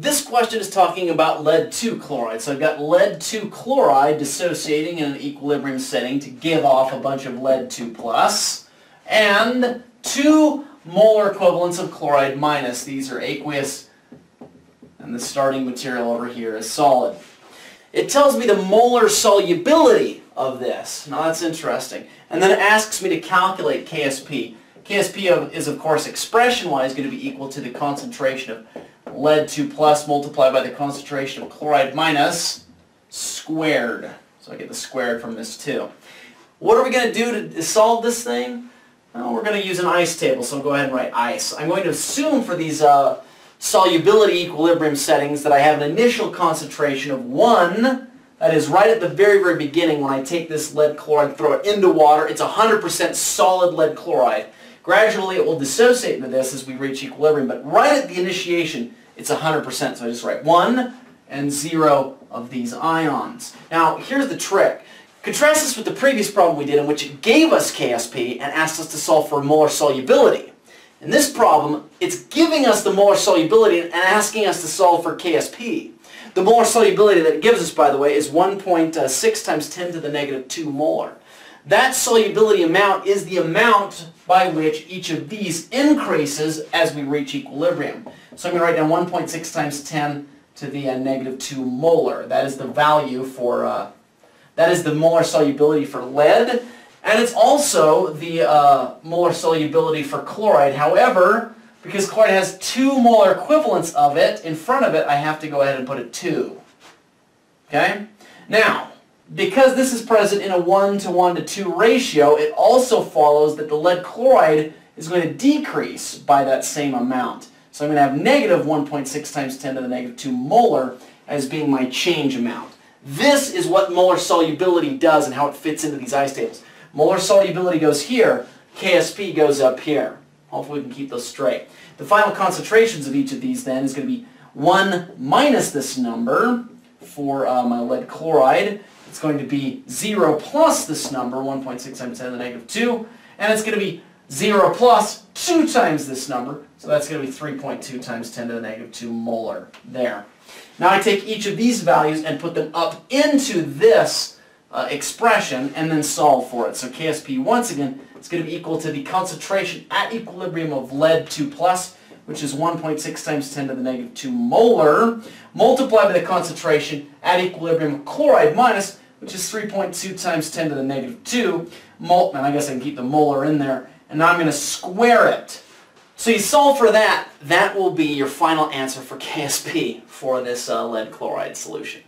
This question is talking about lead 2 chloride. So I've got lead 2 chloride dissociating in an equilibrium setting to give off a bunch of lead 2 plus, and two molar equivalents of chloride minus. These are aqueous, and the starting material over here is solid. It tells me the molar solubility of this. Now that's interesting. And then it asks me to calculate KSP. KSP is of course expression-wise going to be equal to the concentration of lead 2 plus multiplied by the concentration of chloride minus squared. So I get the squared from this too. What are we going to do to solve this thing? Well, we're going to use an ice table, so I'll go ahead and write ice. I'm going to assume for these uh, solubility equilibrium settings that I have an initial concentration of 1 that is right at the very, very beginning when I take this lead chloride and throw it into water. It's 100% solid lead chloride. Gradually it will dissociate into this as we reach equilibrium, but right at the initiation it's 100%. So I just write 1 and 0 of these ions. Now here's the trick. Contrast this with the previous problem we did in which it gave us KSP and asked us to solve for molar solubility. In this problem, it's giving us the molar solubility and asking us to solve for KSP. The molar solubility that it gives us, by the way, is 1.6 times 10 to the negative 2 molar. That solubility amount is the amount by which each of these increases as we reach equilibrium. So I'm going to write down 1.6 times 10 to the uh, negative 2 molar. That is the value for, uh, that is the molar solubility for lead. And it's also the uh, molar solubility for chloride. However, because chloride has two molar equivalents of it, in front of it I have to go ahead and put a 2. Okay? Now, because this is present in a 1 to 1 to 2 ratio, it also follows that the lead chloride is going to decrease by that same amount. So I'm going to have negative 1.6 times 10 to the negative 2 molar as being my change amount. This is what molar solubility does and how it fits into these ice tables. Molar solubility goes here, KSP goes up here. Hopefully we can keep those straight. The final concentrations of each of these then is going to be 1 minus this number for uh, my lead chloride. It's going to be 0 plus this number, 1.6 times 10 to the negative 2. And it's going to be 0 plus 2 times this number. So that's going to be 3.2 times 10 to the negative 2 molar there. Now I take each of these values and put them up into this uh, expression and then solve for it. So KSP, once again, is going to be equal to the concentration at equilibrium of lead 2 plus, which is 1.6 times 10 to the negative 2 molar, multiplied by the concentration at equilibrium of chloride minus, which is 3.2 times 10 to the negative 2, mol and I guess I can keep the molar in there, and now I'm going to square it. So you solve for that, that will be your final answer for KSP for this uh, lead chloride solution.